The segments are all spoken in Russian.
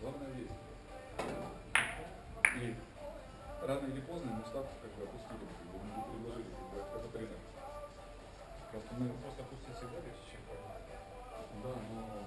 Главное есть. И рано или поздно мы ставку как бы опустили, как бы мы предложили, как бы это принято. Просто мы просто опустить всегда легче, чем Да, но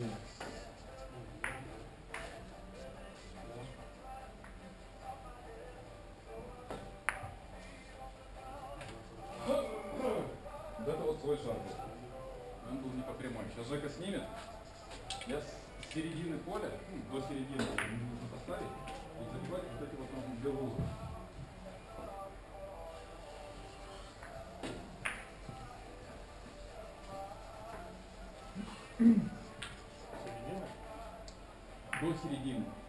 Вот это вот свой шар был. Он был не по прямой. Сейчас Жека снимет. Я с середины поля, ну, до середины нужно поставить, и забивать вот эти вот можно для лузы. Mm-hmm. Мухридин.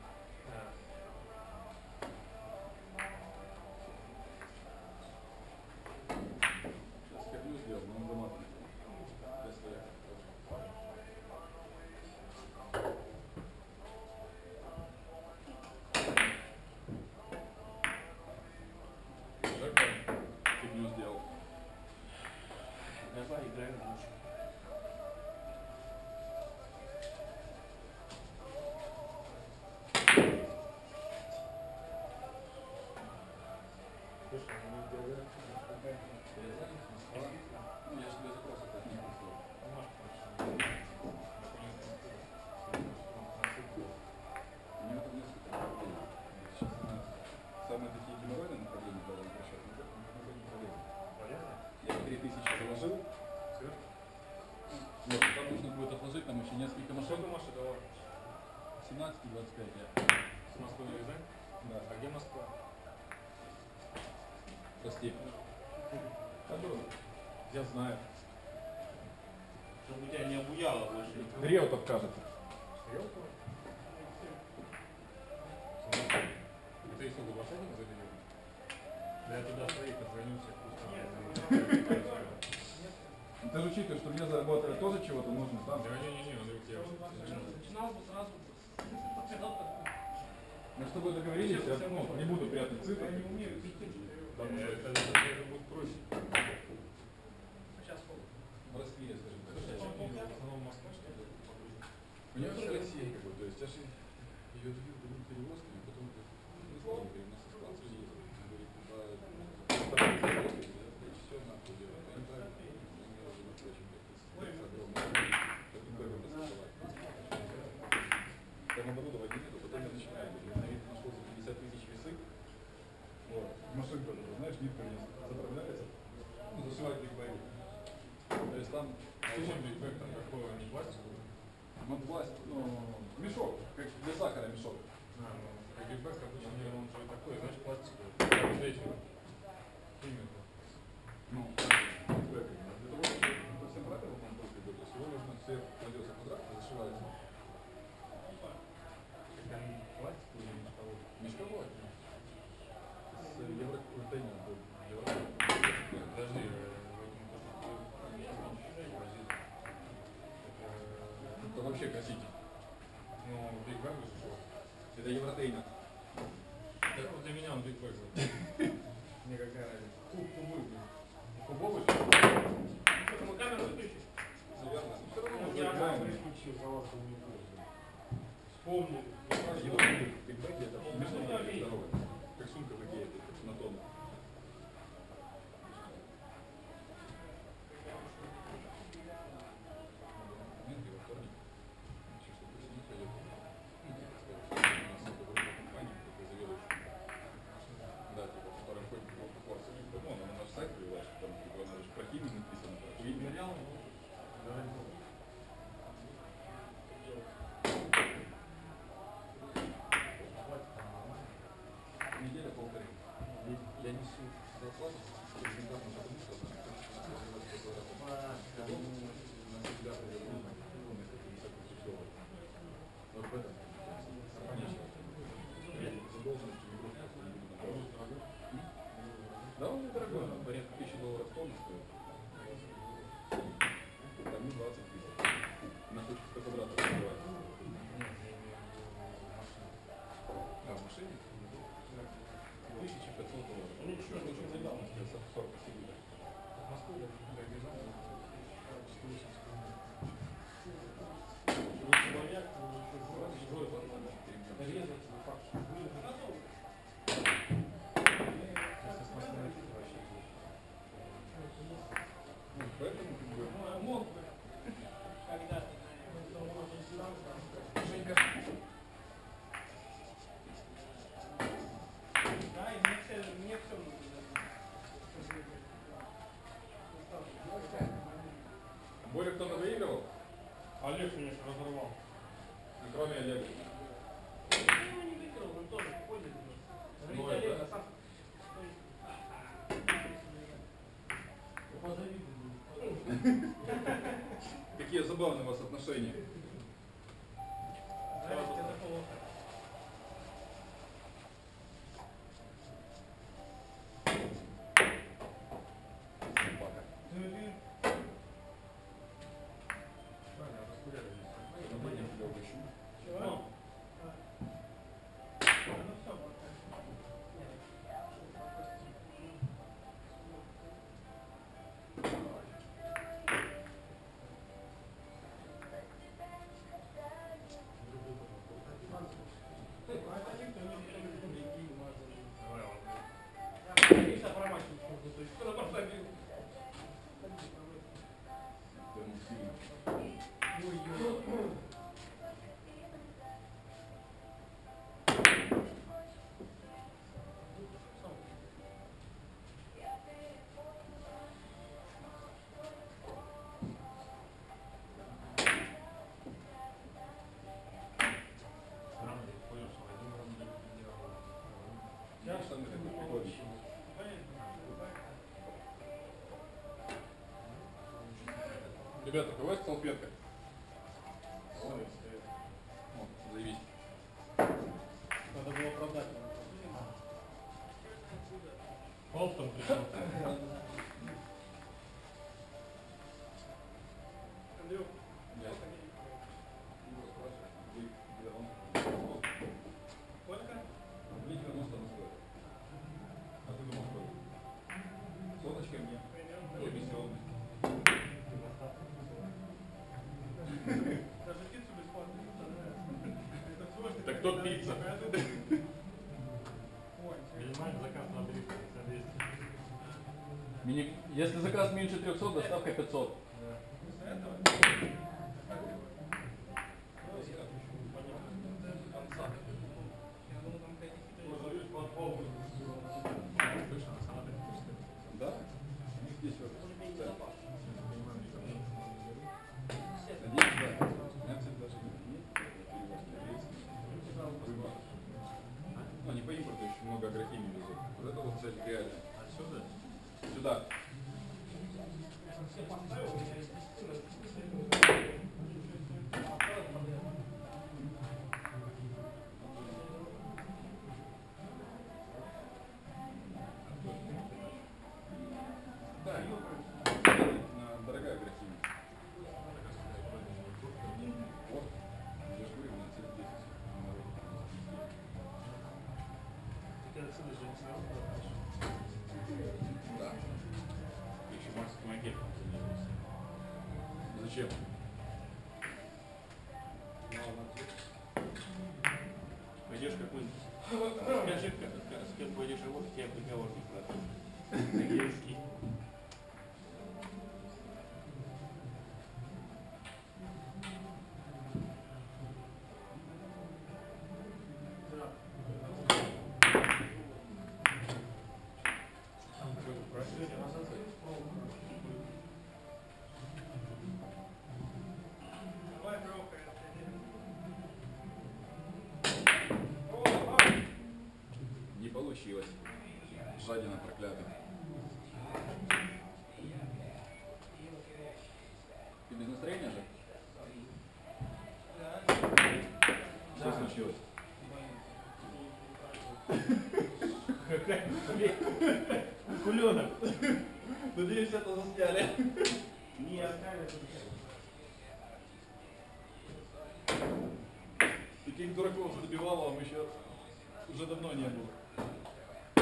знаю. Чтобы тебя не обуяло больше. Риэлтор скажет. Риэлтор? Это если вы машину? Да я туда своих отзвоню ну, ну, ну, Ты же учитываешь, что мне заработать тоже чего-то нужно там? Да не-не-не, он у Начинал бы сразу. Мы с договорились, я ну, не буду прятать цифры. Я не умею. Это, это, это, это будет проще. называется? Ну, э, это они пластиковые или. С еврокрутением был. Подожди, это вообще косите. Ну, Биг Бэг же что? Это евротейнер. Для меня он Биг Бэг Мне какая разница. Куб, кубы, блин. Кубовый? вообще за вас не пользуюсь. Вспомнил. кто-то выиграл? Олег, конечно, разорвал. А кроме Олега? Ну, не выиграл, он тоже понял. Ну, это... Сам... Позавидуй. Какие забавные у вас отношения. Ребята, у вас салфетка? Смотри, заявить. Надо было продать. Пол пришел. Заказ меньше 300, доставка 500. Да? Здесь. Ну, не по импорту еще много агрохимии везут. Вот это вот цель реально. Отсюда? Сюда. Thank you. Зачем? Пойдешь какой-нибудь. Скажи, как, как, как пойдешь, а вот я поговорник. Жадина проклятый. Ты без настроения же? Что случилось? Куленок. Надеюсь, это засняли. Нет. Таких дураков забивало вам еще уже давно не было.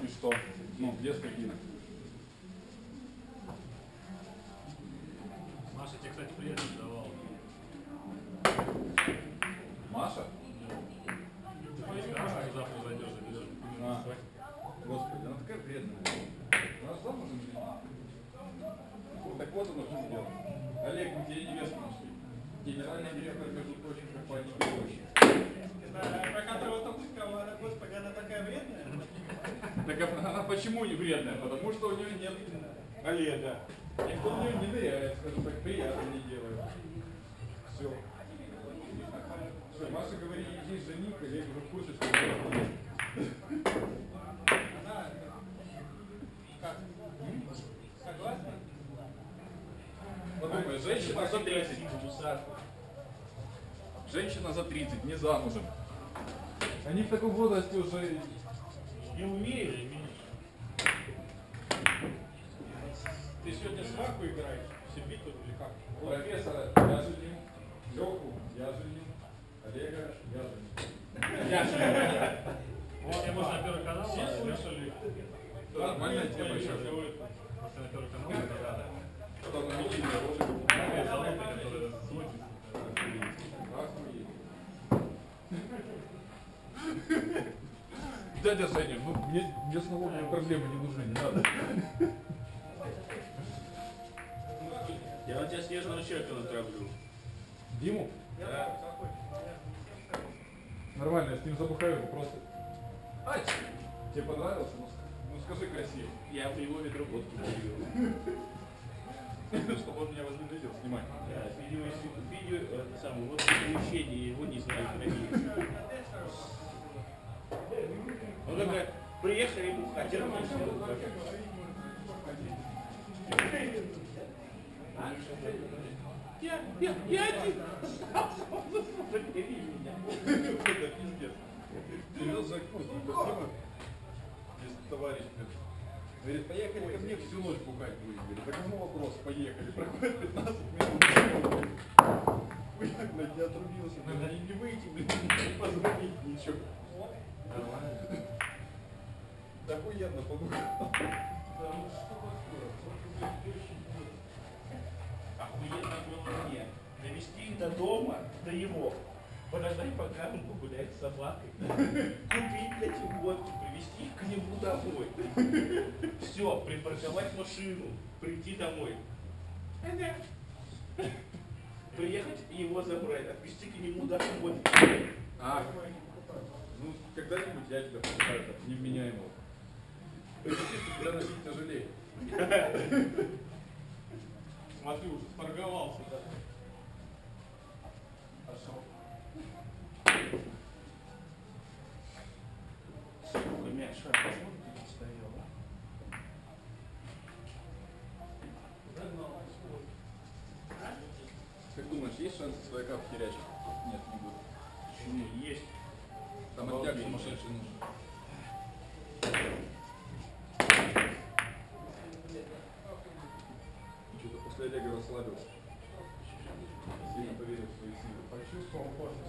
И что? Ну, где скотина? Маша тебе, кстати, привет давал. Маша? Если раз завтра зайдешь, заберешь. А. Господи, она такая вредная. Она же замужем же. Так вот оно в чем дело. Олег, мы тебе невесту нашли. Генеральный директор, между прочим, компании «Грибочек». Про которого только сказала, господи, она такая вредная. Так она почему не вредная? Потому что у нее нет Олега. Никто в нее не ныряет, скажем так, приятно не делает. Все. Все, Маша говорит, иди жених, Олег уже в что есть. Она как? Согласна? Подумай, женщина за 30. Женщина за 30, не замужем. Они в таком возрасте уже Не умеешь. Ты сегодня с Ваку играешь? Себе тут или как? профессора я женим, Леху я женим, Олега я женим. Я же. Вот, я можно на первый канал. Все слышали? Нормальная тема еще. на первый канал, да, да. Потом на залупы, которые звучат. Дядя Женя, ну мне, мне с налоговой проблемы не нужны, не надо. Я на тебя снежного человека натравлю. Диму? Да. Нормально, я с ним забухаю просто. Ай! Тебе понравился? Ну, ну скажи красиво. Я в его ведро водки налью. Чтобы он меня возненавидел, снимай. Да, видео, видео, э, самое, вот помещение его не знаю, Он только приехали, хотел, Я, я, я один. Забери меня. Это пиздец. Спасибо. Здесь товарищ говорит, поехали мне всю ночь бухать будем. Да кому вопрос, поехали. Проходит 15 минут. Хуяк, блядь, я отрубился. Блядь, не выйти, блядь, не позвонить, ничего. Охуенно побухал. Охуенно было мне. Довести до дома, до его. Подождать, пока он погуляет с собакой. Купить, блядь, водку, привезти их к нему домой. Все, припарковать машину, прийти домой. Приехать и его забрать, отвезти к нему домой. А, ну, когда-нибудь я тебя покупаю невменяемого. Прикинь, что тебя носить тяжелее. Смотри, уже торговался, да. Пошел. Сука, мяч, ты не стоял, а? Как думаешь, есть шансы свояка вхерячить? Нет, не будет. Почему? Есть. Там оттяг сумасшедший нужен. Расслабился. Сильно поверил в свои силы. Почувствовал кофе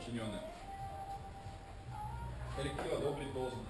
подчиненных. Коллектив одобрить должен.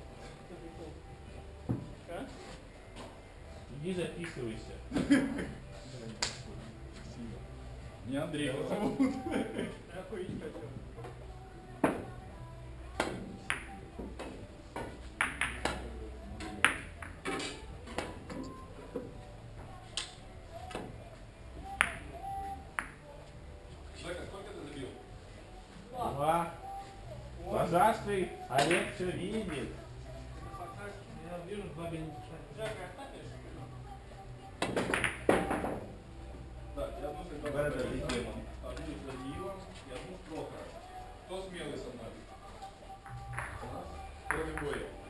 Иди записывайся. Не Андрей а его зовут. Два. Божествый Олег Сергеевич. will.